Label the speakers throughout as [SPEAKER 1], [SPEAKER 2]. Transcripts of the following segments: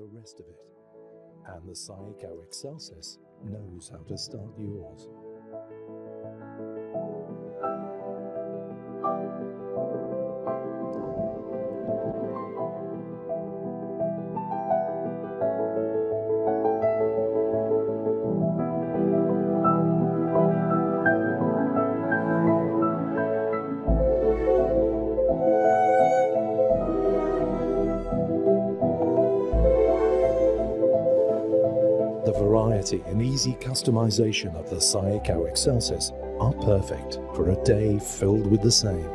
[SPEAKER 1] the rest of it. And the Saeco Excelsis knows how to start yours. The variety and easy customization of the Saeco Excelsis are perfect for a day filled with the same.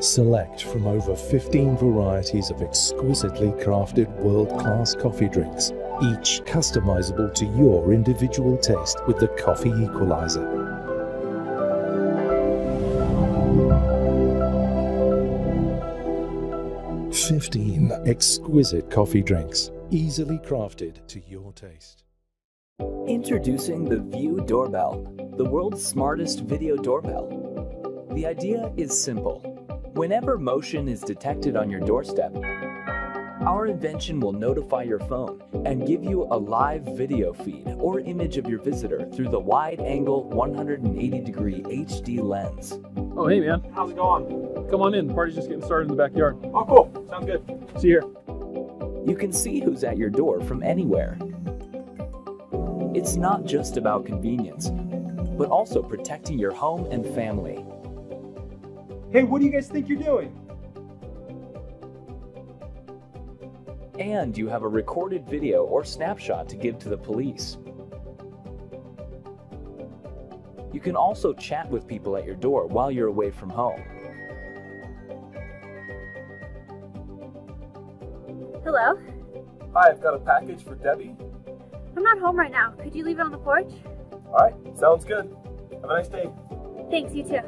[SPEAKER 1] Select from over 15 varieties of exquisitely crafted world-class coffee drinks, each customizable to your individual taste with the Coffee Equalizer. Fifteen exquisite coffee drinks, easily crafted to your taste.
[SPEAKER 2] Introducing the View Doorbell, the world's smartest video doorbell. The idea is simple. Whenever motion is detected on your doorstep, our invention will notify your phone and give you a live video feed or image of your visitor through the wide angle 180 degree HD lens.
[SPEAKER 3] Oh, hey, man.
[SPEAKER 4] How's it going?
[SPEAKER 3] Come on in. The party's just getting started in the backyard.
[SPEAKER 4] Oh, cool. Sounds good.
[SPEAKER 3] See you here.
[SPEAKER 2] You can see who's at your door from anywhere. It's not just about convenience, but also protecting your home and family.
[SPEAKER 4] Hey, what do you guys think you're doing?
[SPEAKER 2] And you have a recorded video or snapshot to give to the police. You can also chat with people at your door while you're away from home.
[SPEAKER 5] Hello?
[SPEAKER 4] Hi, I've got a package for Debbie.
[SPEAKER 5] I'm not home right now. Could you leave it on the porch?
[SPEAKER 4] All right, sounds good. Have a nice day.
[SPEAKER 5] Thanks, you too.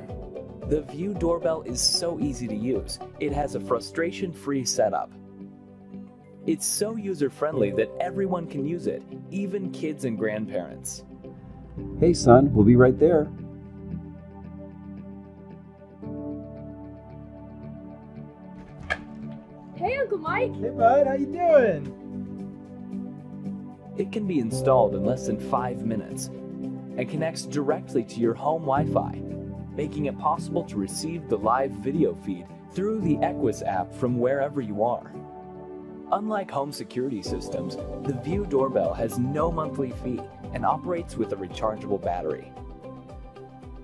[SPEAKER 2] The View doorbell is so easy to use. It has a frustration free setup. It's so user friendly that everyone can use it, even kids and grandparents.
[SPEAKER 6] Hey, son, we'll be right there.
[SPEAKER 5] Hey, Uncle Mike.
[SPEAKER 4] Hey, bud, how you doing?
[SPEAKER 2] It can be installed in less than five minutes and connects directly to your home Wi Fi, making it possible to receive the live video feed through the Equus app from wherever you are. Unlike home security systems, the View doorbell has no monthly fee and operates with a rechargeable battery.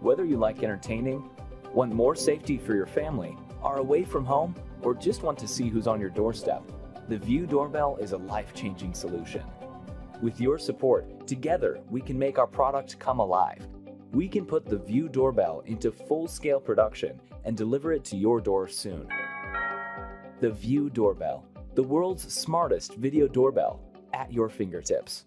[SPEAKER 2] Whether you like entertaining, want more safety for your family, are away from home, or just want to see who's on your doorstep, the View doorbell is a life changing solution. With your support, together we can make our product come alive. We can put the View doorbell into full scale production and deliver it to your door soon. The View doorbell, the world's smartest video doorbell, at your fingertips.